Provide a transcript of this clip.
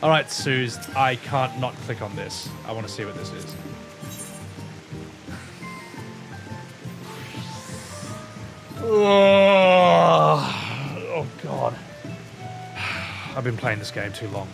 All right, Suze, I can't not click on this. I want to see what this is. Oh, oh God. I've been playing this game too long.